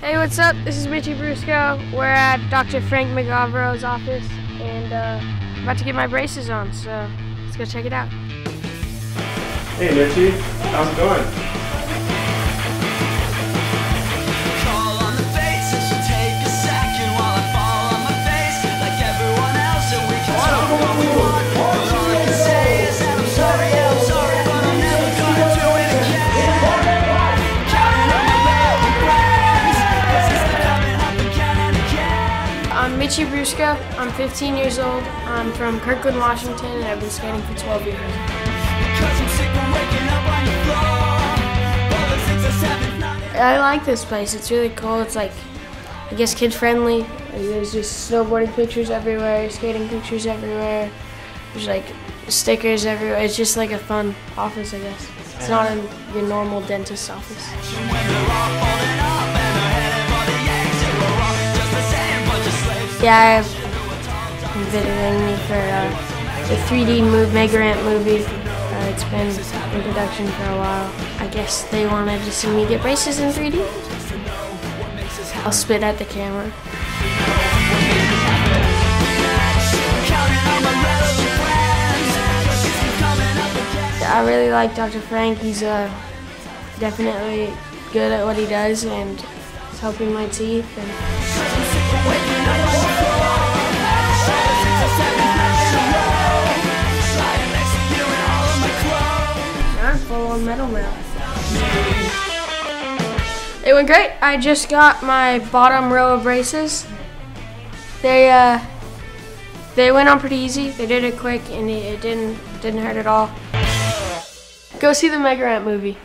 Hey, what's up? This is Mitchie Brusco. We're at Dr. Frank Mogavero's office, and uh, I'm about to get my braces on, so let's go check it out. Hey Mitchie, how's it going? Again. I'm I'm 15 years old. I'm from Kirkland, Washington, and I've been skating for 12 years. I'm sick of waking up on the floor. All the six or seven, nine, I like this place. It's really cool. It's like, I guess, kid friendly. There's just snowboarding pictures everywhere, skating pictures everywhere. There's like stickers everywhere. It's just like a fun office, I guess. It's not in your normal dentist office. Yeah, I've been videoing for uh, the 3D Move Megaramp movie. Uh, it's been in production for a while. I guess they wanted to see me get braces in 3D. I'll spit at the camera. I really like Dr. Frank. He's uh, definitely good at what he does and he's helping my teeth. And I'm full on metal now. It went great. I just got my bottom row of braces. They uh, they went on pretty easy. They did it quick and it, didn't didn't hurt at all. Go see the Megaramp movie.